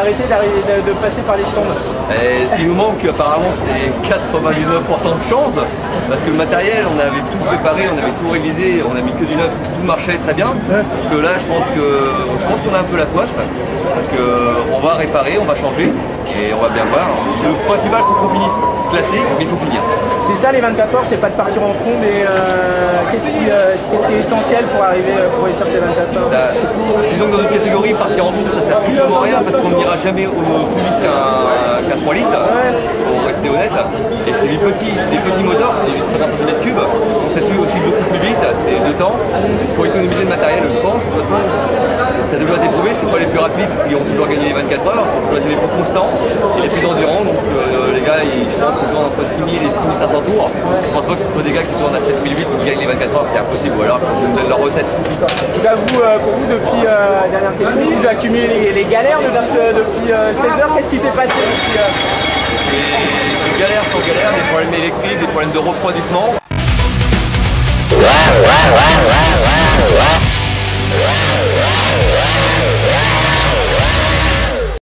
arrêter de, passer par les stands. Et Ce qui nous manque apparemment c'est 99% de chance parce que le matériel on avait tout préparé, on avait tout révisé, on a mis que du neuf, tout marchait très bien. Que là je pense que je pense qu'on a un peu la poisse, qu'on va réparer, on va changer et on va bien voir. Le principal, il faut qu'on finisse classé, mais il faut finir. C'est ça les 24 heures, c'est pas de partir en trombe, mais euh, qu'est-ce qui, euh, qui, est essentiel pour arriver euh, pour réussir ces 24 heures bah, Disons que dans notre catégorie, partir en trombe, ça sert strictement à rien parce qu'on n'ira jamais au, plus vite qu'un 3 litres, pour rester honnête. Et c'est des petits, des petits moteurs, c'est des 50 cm3, donc ça suit aussi beaucoup plus vite, c'est deux temps. Il faut économiser le matériel, je pense. De toute façon, ça les plus rapides qui ont toujours gagné les 24 heures, c'est toujours les plus constants et les plus endurants. Donc euh, les gars, ils, je pense qu'ils tournent entre 6000 et 6500 tours. Je pense pas que ce soit des gars qui tournent à 7008 qui gagnent les 24 heures, c'est impossible. Ou alors, il faut donne leur recette. En vous, euh, pour vous, depuis, euh, dernière question, vous accumulez les, galères depuis, 16 heures. Qu'est-ce qui s'est passé depuis, C'est galères sans galères, des problèmes électriques, des problèmes de refroidissement.